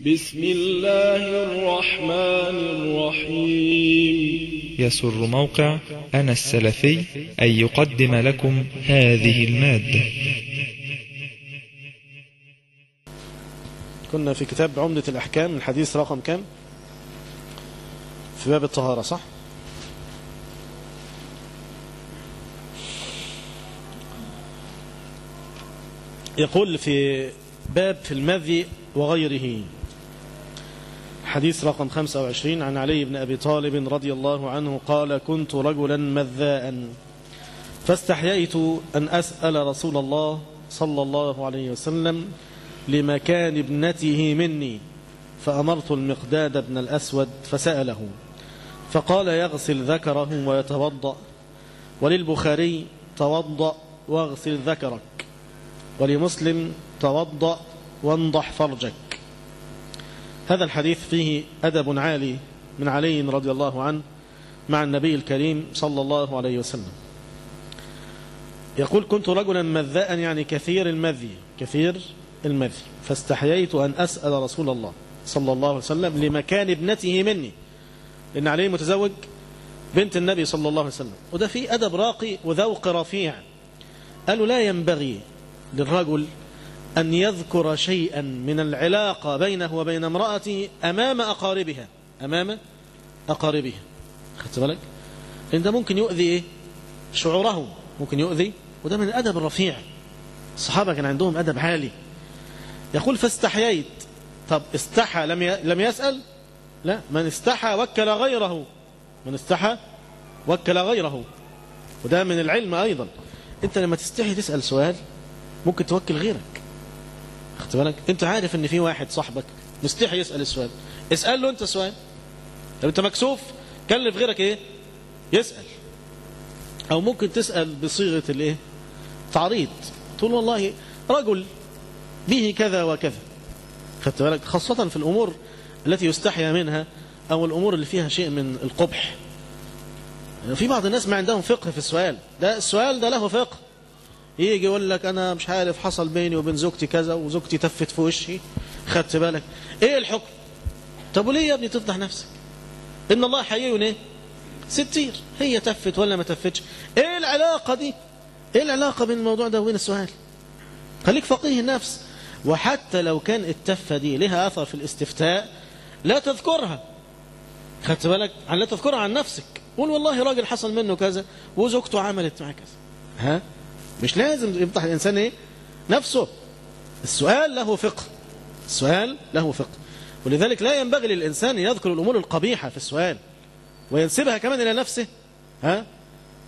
بسم الله الرحمن الرحيم. يسر موقع أنا السلفي أن يقدم لكم هذه المادة. كنا في كتاب عمدة الأحكام الحديث رقم كام؟ في باب الطهارة صح؟ يقول في باب في المذي وغيره. حديث رقم 25 عن علي بن أبي طالب رضي الله عنه قال كنت رجلا مذاء فاستحييت أن أسأل رسول الله صلى الله عليه وسلم لمكان ابنته مني فأمرت المقداد بن الأسود فسأله فقال يغسل ذكره ويتوضأ وللبخاري توضأ واغسل ذكرك ولمسلم توضأ وانضح فرجك هذا الحديث فيه أدب عالي من علي رضي الله عنه مع النبي الكريم صلى الله عليه وسلم. يقول كنت رجلا مذاء يعني كثير المذي كثير المذي فاستحييت أن أسأل رسول الله صلى الله عليه وسلم لمكان ابنته مني لأن عليه متزوج بنت النبي صلى الله عليه وسلم. وده فيه أدب راقي وذوق رفيع. قالوا لا ينبغي للرجل أن يذكر شيئا من العلاقة بينه وبين امرأته أمام أقاربها. أمام أقاربها. خدت بالك؟ لأن ده ممكن يؤذي إيه؟ شعورهم. ممكن يؤذي. وده من الأدب الرفيع. الصحابة كان عندهم أدب عالي. يقول فاستحييت. طب استحى. لم لم يسأل؟ لا. من استحى وكل غيره. من استحى وكل غيره. وده من العلم أيضا. أنت لما تستحي تسأل سؤال ممكن توكل غيرك. خدت بالك؟ انت عارف ان في واحد صاحبك مستحي يسأل السؤال. اسأل له انت سؤال. لو انت مكسوف؟ كلف غيرك إيه؟ يسأل. أو ممكن تسأل بصيغة الايه؟ تعريض. تقول والله رجل به كذا وكذا. خدت بالك؟ خاصة في الأمور التي يستحيا منها أو الأمور اللي فيها شيء من القبح. في بعض الناس ما عندهم فقه في السؤال. ده السؤال ده له فقه. يجي يقول لك أنا مش عارف حصل بيني وبين زوجتي كذا وزوجتي تفت في وشي. خدت بالك. إيه الحكم؟ طب وليه يا ابني تفضح نفسك؟ إن الله حيي إيه ستير. هي تفت ولا ما تفتش؟ إيه العلاقة دي؟ إيه العلاقة بين الموضوع ده وبين السؤال؟ خليك فقيه النفس. وحتى لو كان التفة دي لها أثر في الاستفتاء لا تذكرها. خدت بالك؟ لا تذكرها عن نفسك. قول والله راجل حصل منه كذا وزوجته عملت معاه كذا. ها؟ مش لازم يفتح الإنسان إيه؟ نفسه. السؤال له فقه. السؤال له فقه. ولذلك لا ينبغي للإنسان يذكر الأمور القبيحة في السؤال وينسبها كمان إلى نفسه ها؟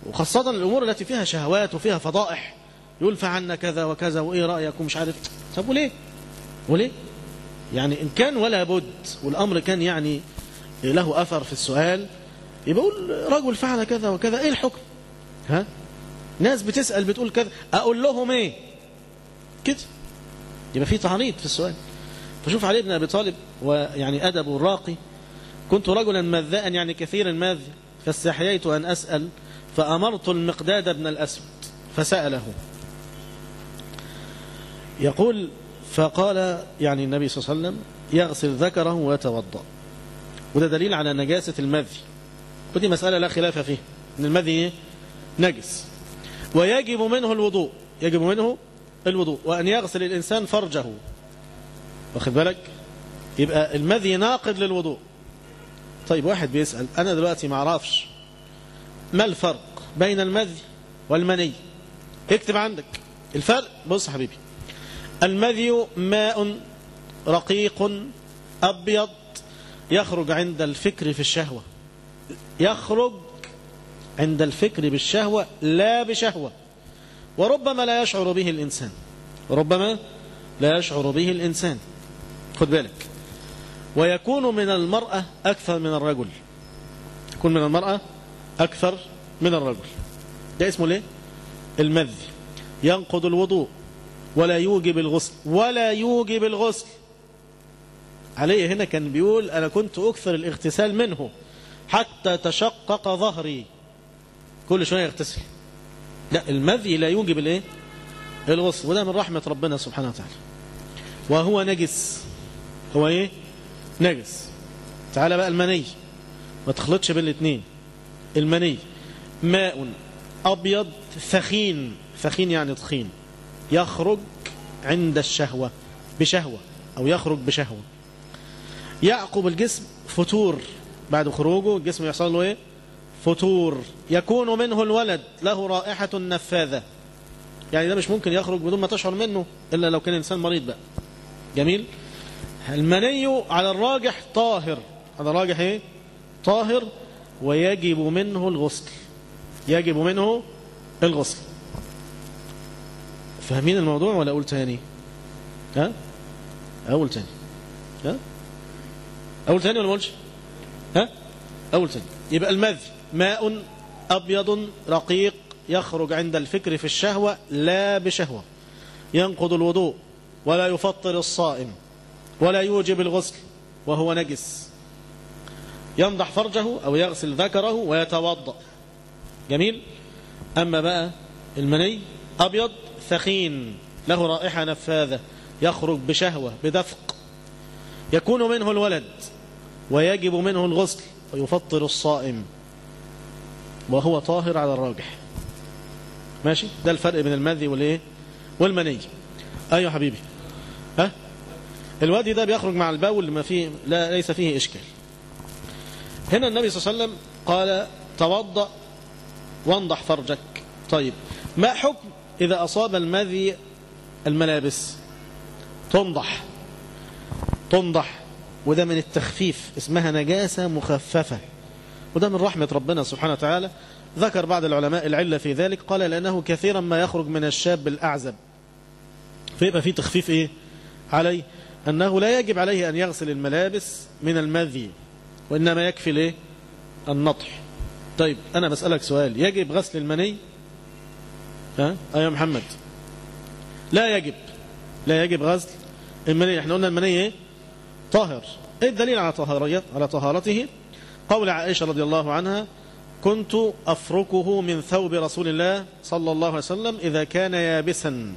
وخاصة الأمور التي فيها شهوات وفيها فضائح. يقول فعلنا كذا وكذا وإيه رأيك ومش عارف. طب وليه؟ وليه؟ يعني إن كان ولا بد والأمر كان يعني له أثر في السؤال يبقى يقول رجل فعل كذا وكذا إيه الحكم؟ ها؟ ناس بتسأل بتقول كذا أقول لهم إيه؟ كده. يبقى في تعريض في السؤال. فشوف علي بن أبي طالب ويعني أدبه الراقي كنت رجلا مذاء يعني كثير الماذ فاستحييت أن أسأل فأمرت المقداد بن الأسود فسأله. يقول فقال يعني النبي صلى الله عليه وسلم يغسل ذكره ويتوضأ. وده دليل على نجاسة المذي. ودي مسألة لا خلاف فيه إن المذي نجس. ويجب منه الوضوء. يجب منه الوضوء. وأن يغسل الإنسان فرجه. واخد بالك؟ يبقى المذي ناقض للوضوء. طيب واحد بيسأل أنا دلوقتي ما أعرفش. ما الفرق بين المذي والمني؟ اكتب عندك. الفرق بص حبيبي. المذي ماء رقيق أبيض يخرج عند الفكر في الشهوة. يخرج عند الفكر بالشهوة لا بشهوة. وربما لا يشعر به الإنسان. ربما لا يشعر به الإنسان. خد بالك. ويكون من المرأة أكثر من الرجل. يكون من المرأة أكثر من الرجل. ده اسمه ليه؟ المذي ينقض الوضوء ولا يوجب الغسل. ولا يوجب الغسل. عليه هنا كان بيقول أنا كنت أكثر الاغتسال منه حتى تشقق ظهري. كل شوية يغتسل. لا المذي لا يوجب الإيه؟ الغسل وده من رحمة ربنا سبحانه وتعالى. وهو نجس. هو إيه؟ نجس. تعالى بقى المني. ما تخلطش بين الاثنين المني ماء أبيض ثخين. ثخين يعني تخين. يخرج عند الشهوة بشهوة أو يخرج بشهوة. يعقب الجسم فتور. بعد خروجه الجسم يحصل له إيه؟ فتور يكون منه الولد له رائحة نفاذة. يعني ده مش ممكن يخرج بدون ما تشعر منه إلا لو كان إنسان مريض بقى. جميل؟ المني على الراجح طاهر. على الراجح إيه؟ طاهر ويجب منه الغسل. يجب منه الغسل. فاهمين الموضوع ولا أقول تاني؟ ها؟ أقول تاني. ها؟ أقول تاني ولا ما أقولش؟ ها؟ أقول تاني. يبقى المذي. ماء أبيض رقيق يخرج عند الفكر في الشهوة لا بشهوة. ينقض الوضوء ولا يفطر الصائم ولا يوجب الغسل وهو نجس. ينضح فرجه أو يغسل ذكره ويتوضأ. جميل؟ أما بقى المني أبيض ثخين له رائحة نفاذة يخرج بشهوة بدفق. يكون منه الولد ويجب منه الغسل ويفطر الصائم. وهو طاهر على الراجح. ماشي؟ ده الفرق بين المذي والإيه؟ والمني. أيوه حبيبي. ها؟ الوادي ده بيخرج مع البول ما فيه لا ليس فيه إشكال. هنا النبي صلى الله عليه وسلم قال توضأ وانضح فرجك. طيب ما حكم إذا أصاب المذي الملابس؟ تنضح. تنضح وده من التخفيف اسمها نجاسة مخففة. وده من رحمة ربنا سبحانه وتعالى. ذكر بعض العلماء العلة في ذلك قال لأنه كثيرا ما يخرج من الشاب الأعزب. فيبقى في تخفيف إيه؟ عليه. أنه لا يجب عليه أن يغسل الملابس من المذي وإنما يكفي ليه؟ النطح. طيب أنا بسألك سؤال. يجب غسل المني؟ ها؟ أيها محمد. لا يجب. لا يجب غسل المني. إحنا قلنا المني إيه؟ طاهر. إيه الدليل على طهارية على طهارته؟ قول عائشة رضي الله عنها كنت أفركه من ثوب رسول الله صلى الله عليه وسلم إذا كان يابسا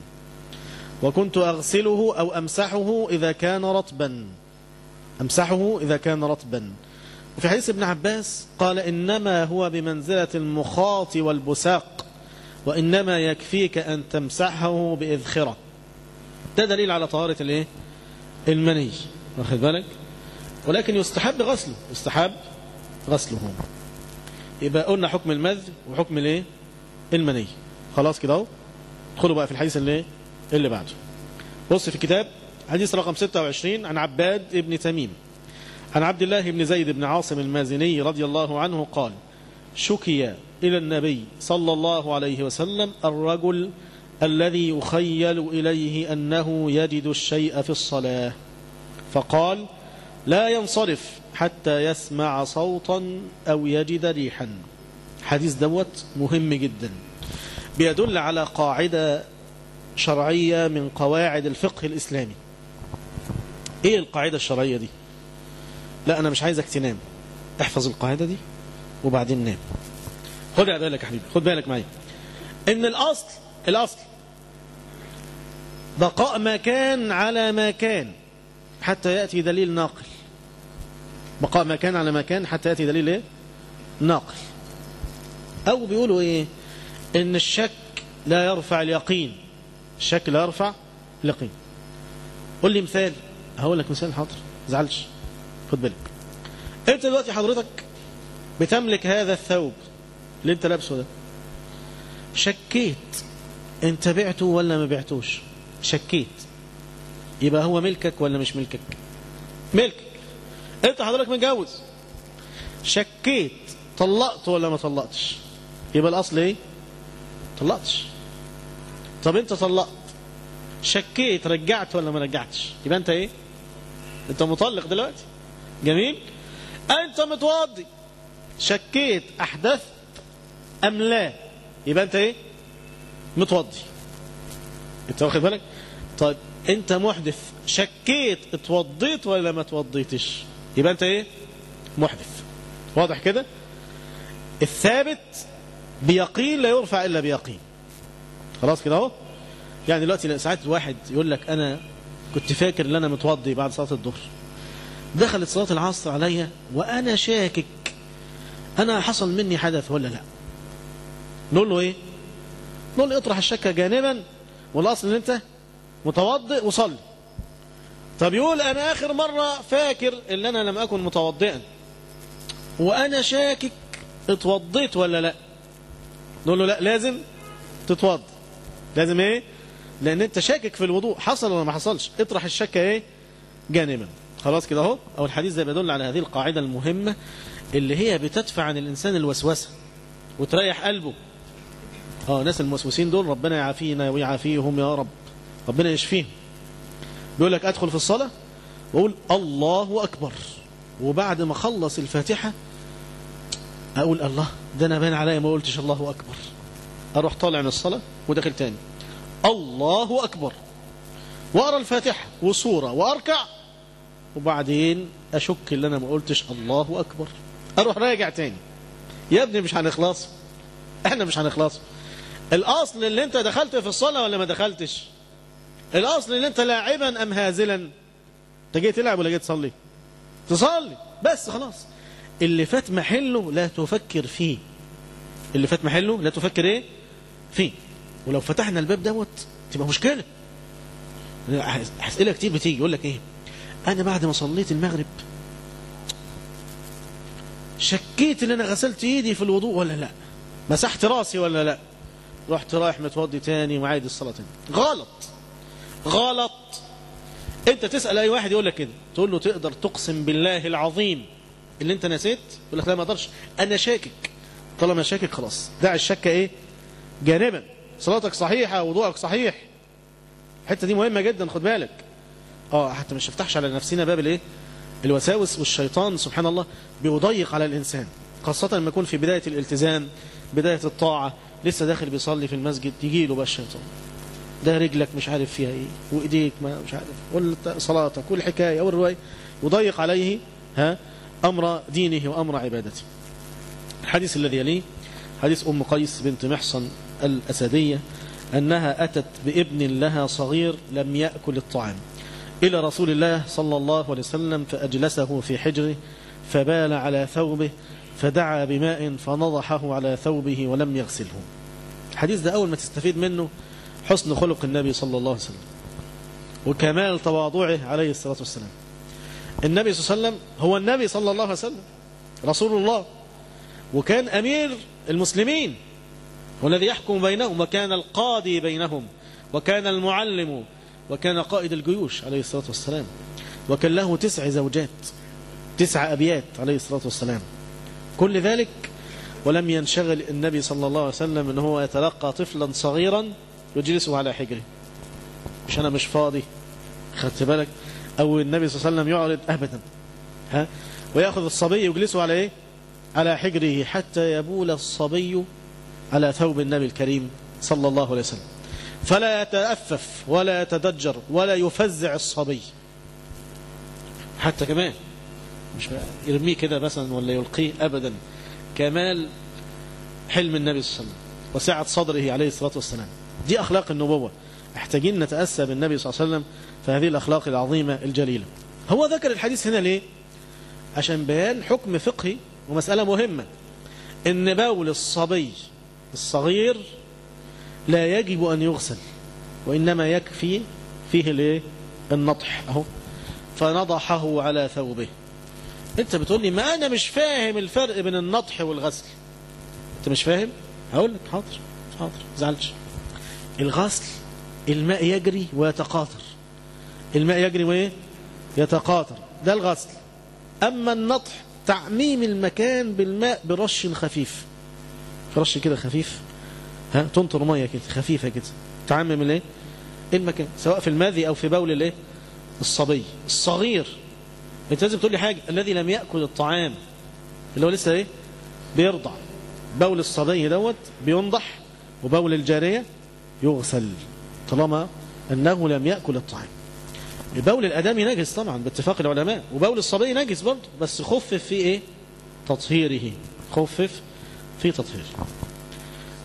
وكنت أغسله أو أمسحه إذا كان رطبا. أمسحه إذا كان رطبا. وفي حديث ابن عباس قال إنما هو بمنزلة المخاط والبساق وإنما يكفيك أن تمسحه بإذخرة. ده دليل على طهارة الإيه؟ المني واخد بالك؟ ولكن يستحب غسله يستحب غسله. يبقى قلنا حكم المذ وحكم الايه؟ المني. خلاص كده اهو. ادخلوا بقى في الحديث اللي اللي بعده. بص في الكتاب حديث رقم 26 عن عباد ابن تميم. عن عبد الله بن زيد بن عاصم المازني رضي الله عنه قال شكي إلى النبي صلى الله عليه وسلم الرجل الذي يخيل إليه أنه يجد الشيء في الصلاة. فقال لا ينصرف حتى يسمع صوتا أو يجد ريحا. حديث دوت مهم جدا. بيدل على قاعدة شرعية من قواعد الفقه الإسلامي. إيه القاعدة الشرعية دي؟ لا أنا مش عايزك تنام. احفظ القاعدة دي وبعدين نام. خد بالك يا حبيبي خد بالك معايا. إن الأصل الأصل بقاء ما كان على ما كان. حتى يأتي دليل ناقل. بقاء ما كان على ما كان حتى يأتي دليل إيه؟ ناقل. أو بيقولوا إيه؟ إن الشك لا يرفع اليقين. الشك لا يرفع اليقين. قول لي مثال. هقول لك مثال حاضر. زعلش خد بالك. أنت دلوقتي حضرتك بتملك هذا الثوب اللي أنت لابسه ده. شكيت. انت بعته ولا ما بعتوش؟ شكيت. يبقى هو ملكك ولا مش ملكك؟ ملكك. انت حضرتك متجوز. شكيت. طلقت ولا ما طلقتش؟ يبقى الأصل إيه؟ طلقتش. طب أنت طلقت. شكيت. رجعت ولا ما رجعتش؟ يبقى أنت إيه؟ أنت مطلق دلوقتي. جميل. أنت متوضي شكيت. أحدثت أم لا؟ يبقى أنت إيه؟ متوضي أنت واخد بالك؟ طيب. انت محدث. شكيت اتوضيت ولا ما اتوضيتش يبقى انت إيه؟ محدث. واضح كده؟ الثابت بيقين لا يرفع إلا بيقين. خلاص كده اهو؟ يعني دلوقتي ساعات الواحد يقول لك أنا كنت فاكر إن أنا متوضي بعد صلاة الظهر. دخلت صلاة العصر عليا وأنا شاكك. أنا حصل مني حدث ولا لا؟ نقول له إيه؟ نقول له اطرح الشك جانبا. والأصل إن أنت متوضئ وصلي. طب يقول أنا آخر مرة فاكر إن أنا لم أكن متوضئا. وأنا شاكك اتوضيت ولا لا؟ نقول له لا لازم تتوضى لازم إيه؟ لأن أنت شاكك في الوضوء. حصل ولا ما حصلش؟ اطرح الشك إيه؟ جانبا. خلاص كده أهو. أو الحديث ده بيدل على هذه القاعدة المهمة اللي هي بتدفع عن الإنسان الوسوسة وتريح قلبه. آه ناس الموسوسين دول ربنا يعافينا ويعافيهم يا رب. ربنا يشفيهم بيقول لك أدخل في الصلاة وأقول الله أكبر. وبعد ما أخلص الفاتحة أقول الله ده أنا باين عليا ما قلتش الله أكبر. أروح طالع من الصلاة وداخل تاني. الله أكبر. وأقرأ الفاتحة وصورة وأركع وبعدين أشك إن أنا ما قلتش الله أكبر. أروح راجع تاني. يا ابني مش هنخلص. إحنا مش هنخلص. الأصل اللي أنت دخلت في الصلاة ولا ما دخلتش؟ الأصل اللي أنت لاعبا أم هازلا؟ انت جاي تلعب ولا جاي تصلي؟ تصلي بس خلاص. اللي فات محله لا تفكر فيه. اللي فات محله لا تفكر إيه؟ فيه. ولو فتحنا الباب دوت تبقى مشكلة. أسئلة كتير بتيجي يقول لك إيه؟ أنا بعد ما صليت المغرب شكيت إن أنا غسلت إيدي في الوضوء ولا لا؟ مسحت رأسي ولا لا؟ رحت رايح متوضي تاني وعايد الصلاة تاني. غلط. غلط. انت تسأل أي واحد يقول لك كده. تقول له تقدر تقسم بالله العظيم. اللي انت نسيت؟ يقول لك لا ما أقدرش. أنا شاكك. طالما شاكك خلاص. دع الشك إيه؟ جانبا. صلاتك صحيحة وضوءك صحيح. الحتة دي مهمة جدا خد بالك. آه حتى مش نفتحش على نفسنا باب الإيه؟ الوساوس والشيطان سبحان الله بيضيق على الإنسان. خاصة لما يكون في بداية الالتزام بداية الطاعة لسه داخل بيصلي في المسجد يجي له بقى الشيطان. ده رجلك مش عارف فيها إيه وإيديك ما مش عارف. صلاتك والحكايه والروايه يضيق عليه ها أمر دينه وأمر عبادته. الحديث الذي يليه حديث أم قيس بنت محصن الأسدية أنها أتت بابن لها صغير لم يأكل الطعام. إلى رسول الله صلى الله عليه وسلم فأجلسه في حجره فبال على ثوبه فدعا بماء فنضحه على ثوبه ولم يغسله. الحديث ده أول ما تستفيد منه حسن خلق النبي صلى الله عليه وسلم وكمال تواضعه عليه الصلاة والسلام. النبي صلى الله عليه وسلم هو النبي صلى الله عليه وسلم رسول الله وكان أمير المسلمين والذي يحكم بينهم وكان القاضي بينهم وكان المعلم وكان قائد الجيوش عليه الصلاة والسلام وكان له تسع زوجات تسع أبيات عليه الصلاة والسلام. كل ذلك ولم ينشغل النبي صلى الله عليه وسلم أنه يتلقى طفلا صغيرا يجلسه على حجره مش أنا مش فاضي. خدت بالك؟ أو النبي صلى الله عليه وسلم يعرض أبدا. ها؟ ويأخذ الصبي يجلسه على إيه؟ على حجره حتى يبول الصبي على ثوب النبي الكريم صلى الله عليه وسلم. فلا يتأفف ولا يتدجر ولا يفزع الصبي. حتى كمان مش يرميه كده مثلا ولا يلقيه أبدا. كمال حلم النبي صلى الله عليه وسلم وسعة صدره عليه الصلاة والسلام. دي أخلاق النبوة. محتاجين نتأسى بالنبي صلى الله عليه وسلم في هذه الأخلاق العظيمة الجليلة. هو ذكر الحديث هنا ليه؟ عشان بيان حكم فقهي ومسألة مهمة. إن بول الصبي الصغير لا يجب أن يغسل وإنما يكفي فيه الايه النطح أهو. فنضحه على ثوبه. أنت بتقول لي ما أنا مش فاهم الفرق بين النطح والغسل. أنت مش فاهم؟ هقول لك حاضر حاضر زعلش الغسل الماء يجري ويتقاطر. الماء يجري وإيه؟ يتقاطر. ده الغسل. أما النطح تعميم المكان بالماء برش خفيف. رش كده خفيف. ها تنطر مية كده خفيفة كده. تعمم الإيه؟ المكان سواء في الماذي أو في بول الإيه؟ الصبي. الصغير. أنت لازم تقول لي حاجة. الذي لم يأكل الطعام. اللي هو لسه إيه؟ بيرضع. بول الصبي دوت بينضح وبول الجارية يغسل طالما أنه لم يأكل الطعام. بول الأدمي نجس طبعا باتفاق العلماء. وبول الصبي نجس برضه بس خفف في إيه؟ تطهيره. خفف في تطهيره.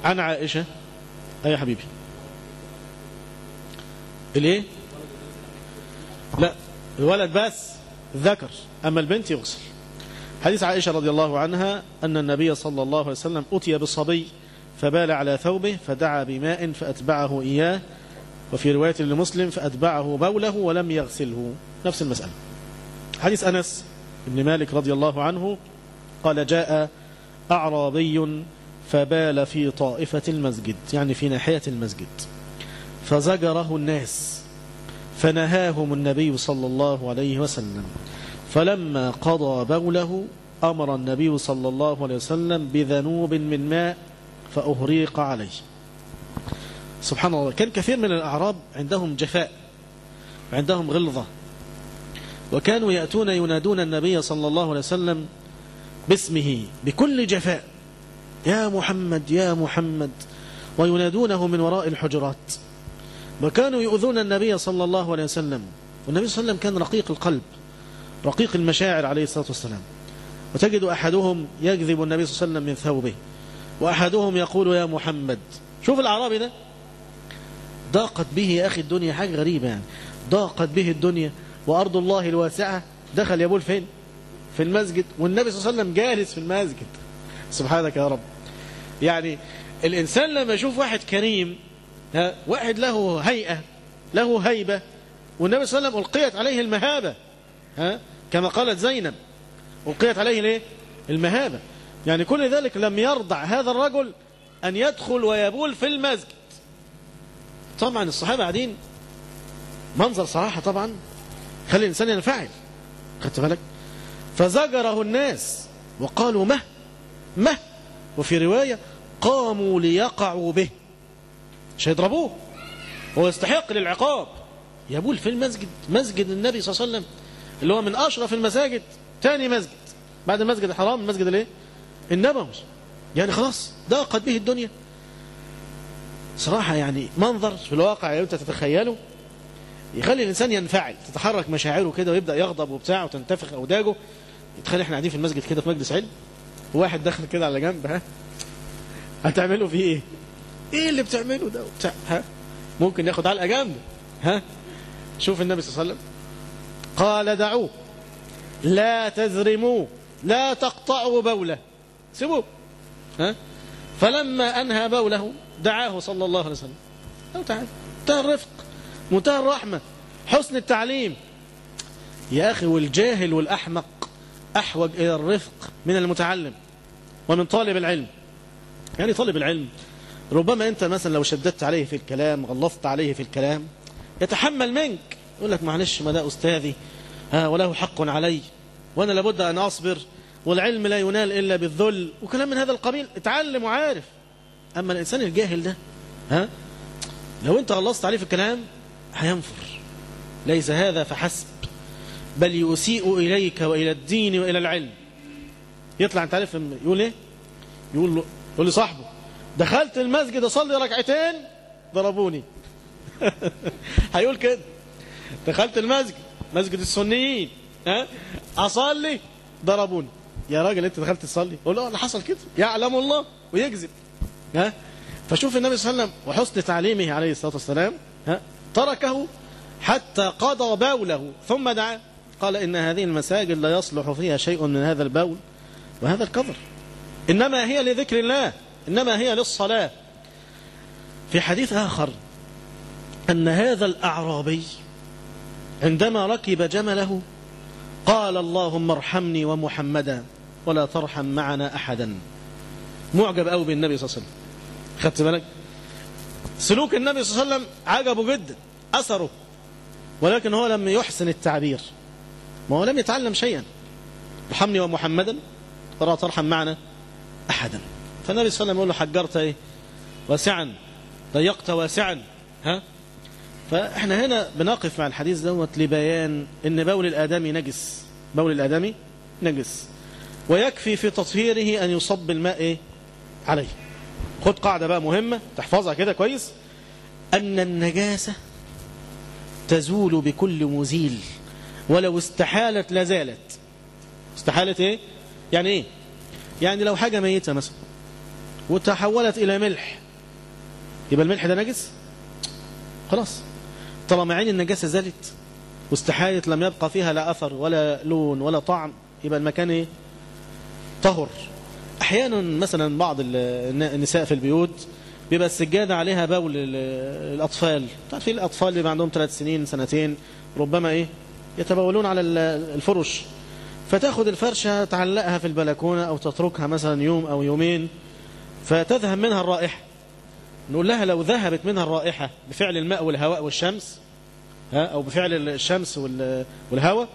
عن عائشة أي يا حبيبي؟ الإيه؟ لا الولد بس ذكر أما البنت يغسل. حديث عائشة رضي الله عنها أن النبي صلى الله عليه وسلم أتي بالصبي فبال على ثوبه فدعا بماء فأتبعه إياه. وفي رواية لمسلم فأتبعه بوله ولم يغسله. نفس المسألة. حديث أنس بن مالك رضي الله عنه قال جاء أعرابي فبال في طائفة المسجد يعني في ناحية المسجد. فزجره الناس فنهاهم النبي صلى الله عليه وسلم. فلما قضى بوله أمر النبي صلى الله عليه وسلم بذنوب من ماء فأهريق عليه. سبحان الله. كان كثير من الأعراب عندهم جفاء عندهم غلظة. وكانوا يأتون ينادون النبي صلى الله عليه وسلم باسمه بكل جفاء. يا محمد يا محمد. وينادونه من وراء الحجرات. وكانوا يؤذون النبي صلى الله عليه وسلم. والنبي صلى الله عليه وسلم كان رقيق القلب رقيق المشاعر عليه الصلاة والسلام. وتجد أحدهم يجذب النبي صلى الله عليه وسلم من ثوبه. وأحدهم يقول يا محمد شوف الأعرابي ده ضاقت به يا أخي الدنيا حاجة غريبة يعني ضاقت به الدنيا وأرض الله الواسعة دخل يبول فين في المسجد والنبي صلى الله عليه وسلم جالس في المسجد. سبحانك يا رب. يعني الإنسان لما يشوف واحد كريم ها واحد له هيئة له هيبة والنبي صلى الله عليه وسلم ألقيت عليه المهابة ها كما قالت زينب ألقيت عليه ليه؟ المهابة. يعني كل ذلك لم يرضع هذا الرجل أن يدخل ويبول في المسجد. طبعا الصحابة قاعدين منظر صراحة طبعا خلي الإنسان ينفعل خدت بالك؟ فزجره الناس وقالوا مه مه. وفي رواية قاموا ليقعوا به. مش هيضربوه. هو يستحق للعقاب. يبول في المسجد مسجد النبي صلى الله عليه وسلم اللي هو من أشرف المساجد تاني مسجد. بعد المسجد الحرام المسجد الإيه؟ النبوي يعني خلاص ضاقت به الدنيا. صراحة يعني منظر في الواقع انت تتخيله يخلي الإنسان ينفعل تتحرك مشاعره كده ويبدأ يغضب وبتاع وتنتفخ أوداجه يتخيل إحنا قاعدين في المسجد كده في مجلس علم وواحد داخل كده على جنب ها؟ هتعملوا فيه إيه؟ إيه اللي بتعمله ده؟ وبتاع ها؟ ممكن ياخد علقة جنب ها؟ شوف النبي صلى الله عليه وسلم. قال دعوه لا تزرموه لا تقطعوا بوله. سيبوه. ها؟ فلما أنهى بوله دعاه صلى الله عليه وسلم. أو تعالى منتهى الرفق منتهى الرحمة حسن التعليم. يا أخي والجاهل والأحمق أحوج إلى الرفق من المتعلم ومن طالب العلم. يعني طالب العلم ربما أنت مثلا لو شددت عليه في الكلام غلظت عليه في الكلام يتحمل منك. يقول لك معلش ما ده أستاذي. ها وله حق علي وأنا لابد أن أصبر. والعلم لا ينال إلا بالذل وكلام من هذا القبيل. اتعلم وعارف. أما الإنسان الجاهل ده ها؟ لو أنت غلظت عليه في الكلام هينفر. ليس هذا فحسب بل يسيء إليك وإلى الدين وإلى العلم. يطلع أنت عارف يقول إيه؟ يقول له يقول لصاحبه دخلت المسجد أصلي ركعتين ضربوني. هيقول كده. دخلت المسجد مسجد السنيين ها؟ أصلي ضربوني. يا راجل انت دخلت تصلي؟ يقول له اللي حصل كده. يعلم الله ويكذب ها؟ فشوف النبي صلى الله عليه وسلم وحسن تعليمه عليه الصلاة والسلام ها؟ تركه حتى قضى بوله ثم دعا قال إن هذه المساجد لا يصلح فيها شيء من هذا البول وهذا القدر إنما هي لذكر الله إنما هي للصلاة. في حديث آخر أن هذا الأعرابي عندما ركب جمله قال اللهم ارحمني ومحمدا. ولا ترحم معنا أحدا. معجب أوي بالنبي صلى الله عليه وسلم. خدت بالك؟ سلوك النبي صلى الله عليه وسلم عجبه جدا أثره. ولكن هو لم يحسن التعبير. ما هو لم يتعلم شيئا. ارحمني ومحمدا ولا ترحم معنا أحدا. فالنبي صلى الله عليه وسلم يقول له حجرت إيه واسعا. ضيقت واسعا. ها؟ فإحنا هنا بنقف مع الحديث دوت لبيان إن بول الآدمي نجس. بول الآدمي نجس. ويكفي في تطهيره أن يصب الماء؟ عليه. خد قاعدة بقى مهمة تحفظها كده كويس. أن النجاسة تزول بكل مزيل ولو استحالت لازالت استحالت إيه؟ يعني إيه؟ يعني لو حاجة ميتة مثلا وتحولت إلى ملح يبقى الملح ده نجس؟ خلاص. طالما عين النجاسة زالت واستحالة لم يبقى فيها لا أثر ولا لون ولا طعم يبقى المكان إيه؟ طهر أحيانا مثلا بعض النساء في البيوت بيبقى السجادة عليها بول الأطفال تعرفين الأطفال اللي عندهم ثلاث سنين سنتين؟ ربما إيه؟ يتبولون على الفرش. فتاخد الفرشة تعلقها في البلكونة أو تتركها مثلا يوم أو يومين فتذهب منها الرائحة. نقول لها لو ذهبت منها الرائحة بفعل الماء والهواء والشمس ها أو بفعل الشمس والهواء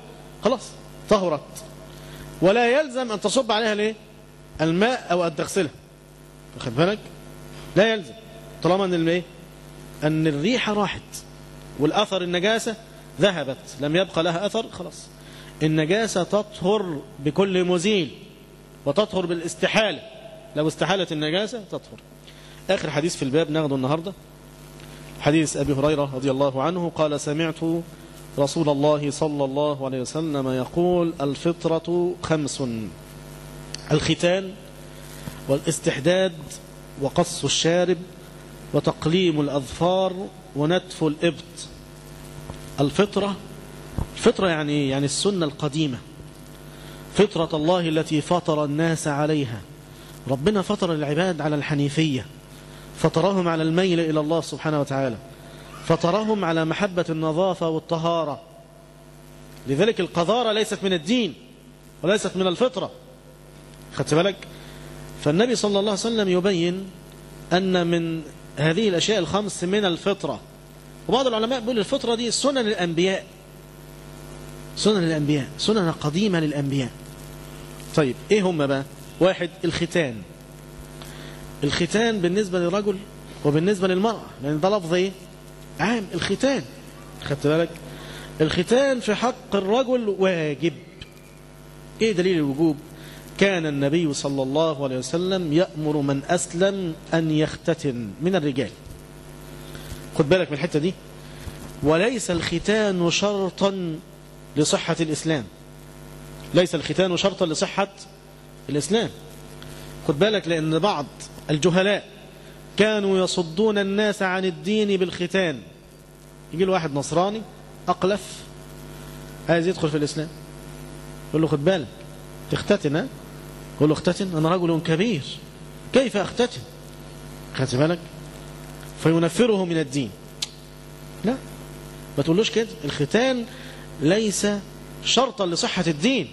خلاص طهرت. ولا يلزم أن تصب عليها ليه؟ الماء أو أن تغسلها. واخد بالك؟ لا يلزم. طالما أن الايه أن الريحة راحت والأثر النجاسة ذهبت لم يبقى لها أثر خلاص. النجاسة تطهر بكل مزيل وتطهر بالاستحالة. لو استحالت النجاسة تطهر. آخر حديث في الباب ناخده النهاردة. حديث أبي هريرة رضي الله عنه قال سمعت رسول الله صلى الله عليه وسلم يقول الفطرة خمس الختان والاستحداد وقص الشارب وتقليم الأظفار ونتف الإبط. الفطرة الفطرة يعني يعني السنة القديمة. فطرة الله التي فطر الناس عليها. ربنا فطر العباد على الحنيفية فطرهم على الميل إلى الله سبحانه وتعالى. فطرهم على محبة النظافة والطهارة. لذلك القذارة ليست من الدين وليست من الفطرة. خدت بالك؟ فالنبي صلى الله عليه وسلم يبين أن من هذه الأشياء الخمس من الفطرة. وبعض العلماء بيقول الفطرة دي سنن الأنبياء. سنن الأنبياء سنن قديمة للأنبياء. طيب إيه هم بقى؟ واحد الختان. الختان بالنسبة للرجل وبالنسبة للمرأة. لأن ده لفظ إيه؟ عام الختان. خدت بالك؟ الختان في حق الرجل واجب. إيه دليل الوجوب؟ كان النبي صلى الله عليه وسلم يأمر من أسلم أن يختتن من الرجال. خد بالك من الحتة دي. وليس الختان شرطا لصحة الإسلام. ليس الختان شرطا لصحة الإسلام. خد بالك لأن بعض الجهلاء كانوا يصدون الناس عن الدين بالختان. يجي له واحد نصراني أقلف عايز يدخل في الإسلام. يقول له خد بالك تختتن ها؟ يقول له اختتن أنا رجل كبير. كيف أختتن؟ خدت بالك؟ فينفره من الدين. لا ما تقولوش كده. الختان ليس شرطا لصحة الدين.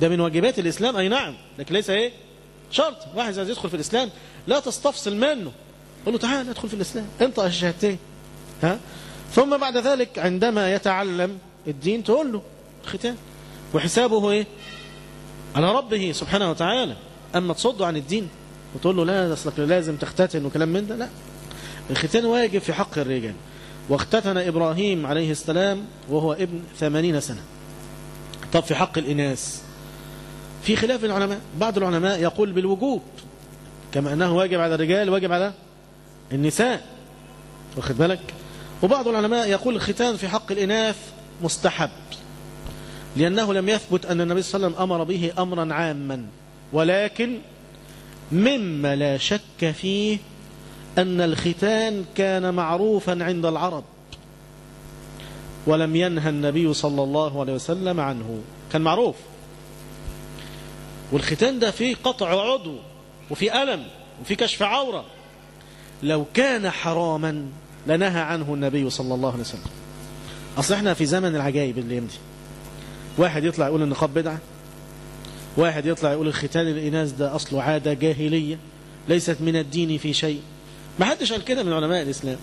ده من واجبات الإسلام. أي نعم لكن ليس إيه؟ شرط. واحد عايز يدخل في الإسلام لا تستفصل منه. قل له تعال ادخل في الإسلام. انت الشهادتين ها؟ ثم بعد ذلك عندما يتعلم الدين تقول له ختان. وحسابه إيه؟ على ربه سبحانه وتعالى. أما تصده عن الدين وتقول له لا أصلك لازم تختتن وكلام من ده. لا. الختان واجب في حق الرجال. واختتن إبراهيم عليه السلام وهو ابن ثمانين سنة. طب في حق الإناث في خلاف العلماء. بعض العلماء يقول بالوجوب. كما أنه واجب على الرجال واجب على النساء واخد بالك؟ وبعض العلماء يقول الختان في حق الإناث مستحب لأنه لم يثبت أن النبي صلى الله عليه وسلم أمر به أمرا عاما ولكن مما لا شك فيه أن الختان كان معروفا عند العرب ولم ينهى النبي صلى الله عليه وسلم عنه كان معروف. والختان ده فيه قطع عضو وفي ألم وفي كشف عورة. لو كان حراما لنهى عنه النبي صلى الله عليه وسلم. أصل إحنا في زمن العجائب اللي يمضي. واحد يطلع يقول النقاب بدعة واحد يطلع يقول الختان الإناث ده أصله عادة جاهلية ليست من الدين في شيء. ما حدش قال كده من علماء الإسلام.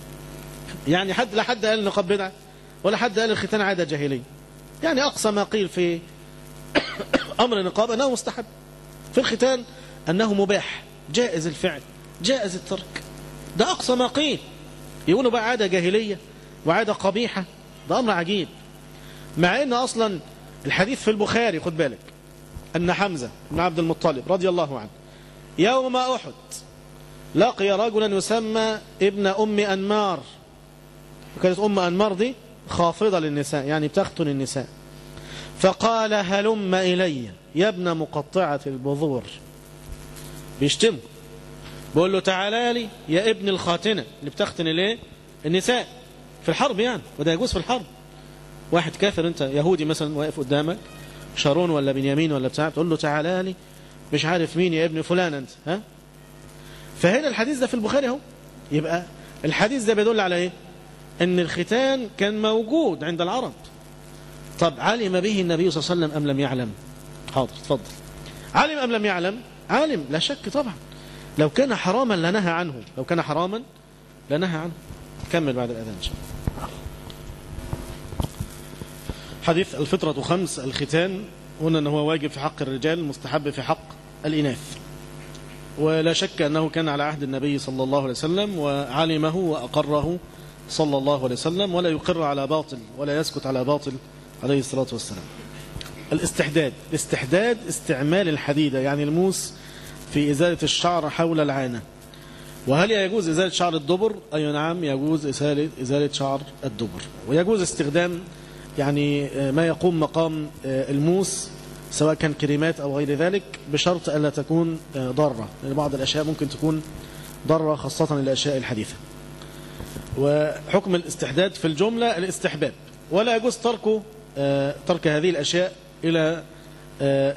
يعني حد لا حد قال النقاب بدعة ولا حد قال الختان عادة جاهلية. يعني أقصى ما قيل في أمر النقاب أنه مستحب. في الختان أنه مباح جائز الفعل جائز الترك. ده أقصى ما قيل. يقولوا بقى عادة جاهلية وعادة قبيحة ده أمر عجيب. مع أن أصلا الحديث في البخاري خد بالك أن حمزة بن عبد المطلب رضي الله عنه يوم أحد لقي رجلا يسمى ابن أم أنمار. وكانت أم أنمار دي خافضة للنساء يعني بتختن النساء. فقال هلم إلي يا ابن مقطعة البذور. بيشتمه بيقول له تعالى لي يا ابن الخاتنة اللي بتختن الايه النساء. في الحرب يعني وده يجوز في الحرب. واحد كافر انت يهودي مثلا واقف قدامك شارون ولا بنيامين ولا بتاع تقول له تعالى لي مش عارف مين يا ابن فلان انت ها؟ فهنا الحديث ده في البخاري اهو. يبقى الحديث ده بيدل على إيه؟ إن الختان كان موجود عند العرب. طب علم به النبي صلى الله عليه وسلم أم لم يعلم؟ حاضر اتفضل. علم أم لم يعلم؟ عالم لا شك طبعا. لو كان حراما لنهى عنه. لو كان حراما لنهى عنه. كمل بعد الأذان إن شاء الله. حديث الفطرة خمس الختان. هنا أنه هو واجب في حق الرجال مستحب في حق الإناث. ولا شك أنه كان على عهد النبي صلى الله عليه وسلم وعلمه وأقره صلى الله عليه وسلم ولا يقر على باطل ولا يسكت على باطل عليه الصلاة والسلام. الاستحداد الاستحداد استعمال الحديدة يعني الموس في إزالة الشعر حول العانة. وهل يجوز إزالة شعر الدبر؟ أي نعم يجوز إزالة, إزالة شعر الدبر. ويجوز استخدام يعني ما يقوم مقام الموس سواء كان كريمات أو غير ذلك بشرط ألا تكون ضارة. لأن بعض الأشياء ممكن تكون ضارة خاصة الأشياء الحديثة. وحكم الاستحداد في الجملة الاستحباب. ولا يجوز ترك ترك هذه الأشياء إلى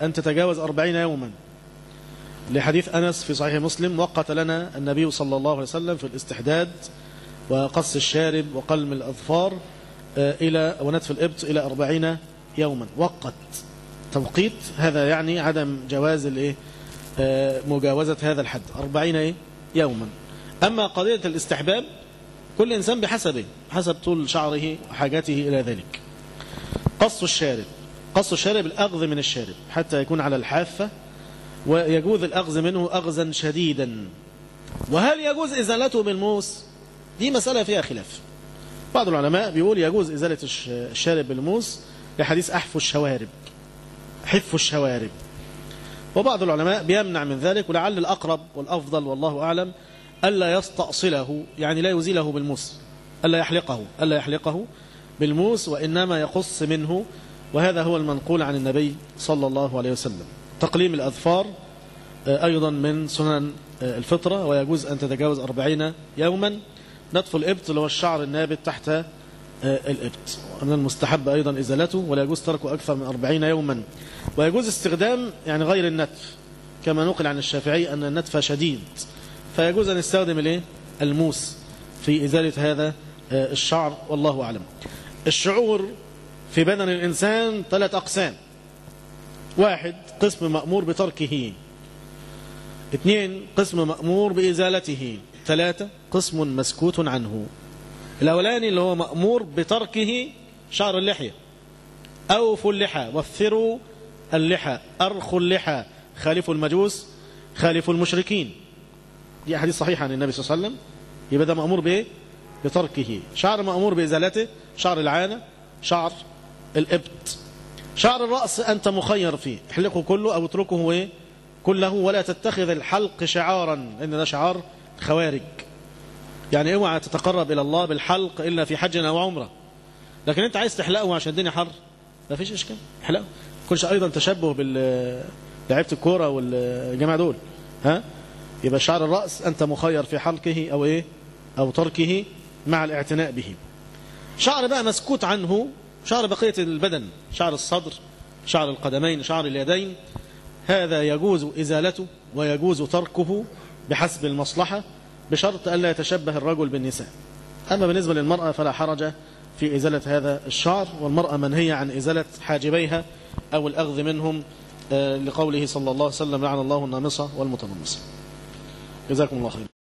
أن تتجاوز أربعين يوما. لحديث أنس في صحيح مسلم وقت لنا النبي صلى الله عليه وسلم في الاستحداد وقص الشارب وقلم الأظفار إلى ونتف الإبط إلى أربعين يوما. وقت توقيت هذا يعني عدم جواز الايه مجاوزة هذا الحد. أربعين إيه؟ يوما. أما قضية الاستحباب كل إنسان بحسبه حسب طول شعره وحاجته إلى ذلك. قص الشارب. قص الشارب الأخذ من الشارب حتى يكون على الحافة ويجوز الأخذ منه أخذا شديدا. وهل يجوز إزالته بالموس؟ دي مسألة فيها خلاف. بعض العلماء بيقول يجوز إزالة الشارب بالموس لحديث أحفو الشوارب. حف الشوارب. وبعض العلماء بيمنع من ذلك ولعل الأقرب والأفضل والله أعلم ألا يستأصله يعني لا يزيله بالموس ألا يحلقه ألا يحلقه بالموس وإنما يقص منه. وهذا هو المنقول عن النبي صلى الله عليه وسلم. تقليم الأظفار أيضا من سنن الفطرة ويجوز أن تتجاوز أربعين يوما. نطف الإبط اللي هو الشعر النابت تحت الإبط. من المستحب أيضا إزالته ولا يجوز تركه أكثر من أربعين يوما. ويجوز استخدام يعني غير النتف. كما نقل عن الشافعي أن النتف شديد. فيجوز أن يستخدم الإيه؟ الموس في إزالة هذا الشعر والله أعلم. الشعور في بدن الإنسان ثلاث أقسام. واحد قسم مأمور بتركه. اثنين قسم مأمور بإزالته. ثلاثة قسم مسكوت عنه. الأولاني اللي هو مأمور بتركه شعر اللحية. أوفوا اللحى وفروا اللحى أرخوا اللحى. خالفوا المجوس خالفوا المشركين. دي أحاديث صحيحة عن النبي صلى الله عليه وسلم. يبقى ده مأمور بإيه؟ بتركه. شعر مأمور بإزالته شعر العانة شعر الإبط. شعر الرأس أنت مخير فيه. احلقه كله أو اتركه إيه؟ كله ولا تتخذ الحلق شعارا. إن ده شعار خوارج. يعني اوعى تتقرب إلى الله بالحلق إلا في حج أو عمرة لكن أنت عايز تحلقه عشان الدنيا حر. ما فيش إشكال. احلقه. كلش أيضا تشبه بال لعيبة الكورة والجماعة دول. ها؟ يبقى شعر الرأس أنت مخير في حلقه أو إيه؟ أو تركه مع الاعتناء به. شعر بقى مسكوت عنه شعر بقية البدن شعر الصدر شعر القدمين شعر اليدين هذا يجوز إزالته ويجوز تركه بحسب المصلحة بشرط ألا يتشبه الرجل بالنساء. أما بالنسبة للمرأة فلا حرج في إزالة هذا الشعر والمرأة منهية عن إزالة حاجبيها أو الأخذ منهم لقوله صلى الله عليه وسلم لعن الله النامصة والمتنمصة. جزاكم الله خير